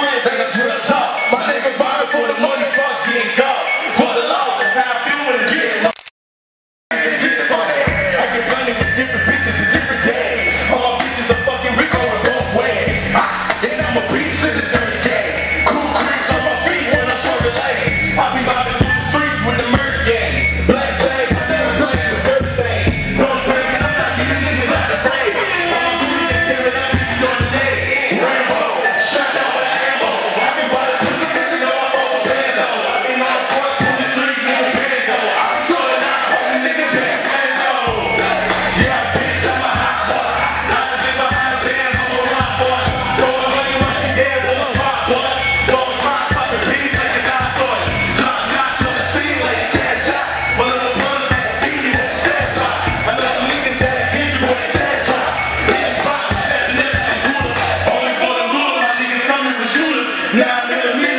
niggas real. My niggas vibing for the money, fuck caught. For the love. that's how I feel when it's getting lost. Different Now let me